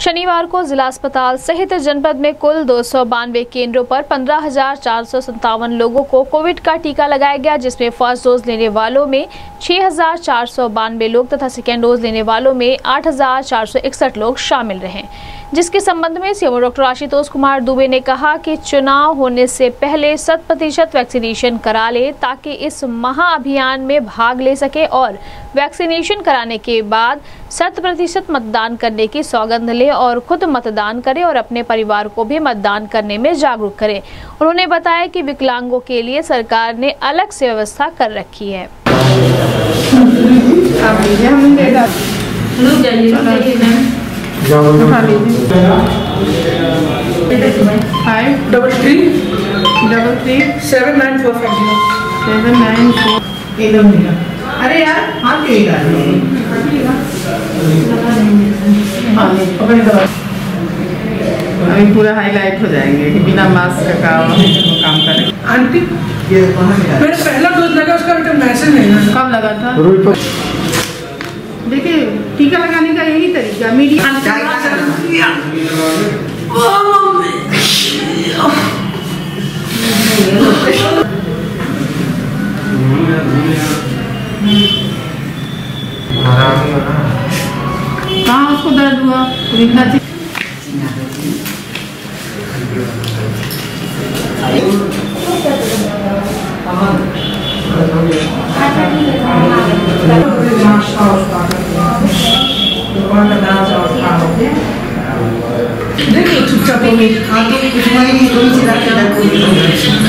शनिवार को जिला अस्पताल सहित जनपद में कुल दो सौ बानवे केंद्रों पर पंद्रह लोगों को कोविड का टीका लगाया गया, जिसमें फ़र्स्ट डोज लेने वालों में बानवे लोग तथा सेकेंड डोज लेने वालों में आठ हज़ार चार सौ इकसठ लोग शामिल रहे। जिसके संबंध में सीएम डॉक्टर आशुतोष कुमार दुबे ने कहा कि चुनाव होने से पहले शत प्रतिशत वैक्सीनेशन करा ले ताकि इस महाअभियान में भाग ले सके और वैक्सीनेशन कराने के बाद शत प्रतिशत मतदान करने की सौगंध ले और खुद मतदान करे और अपने परिवार को भी मतदान करने में जागरूक करे। उन्होंने बताया कि विकलांगों के लिए सरकार ने अलग से व्यवस्था कर रखी है। रुक जाइए रुक जाइए ma'am five double three double three seven nine four five zero seven nine four अरे यार हाथ के अपने दवा अभी पूरा हाईलाइट हो जाएँगे कि बिना मास्क का काम करें आंटी मेरा पहला डोज लगा उसका बेटा मैसेज नहीं है। कब लगा था? देखिए टीका लगाने का यही तरीका मीडिया कहाँ उसको दर्द हुआ? देखो चुपचाप आगे कुछ नहीं हाथों में कुछ नहीं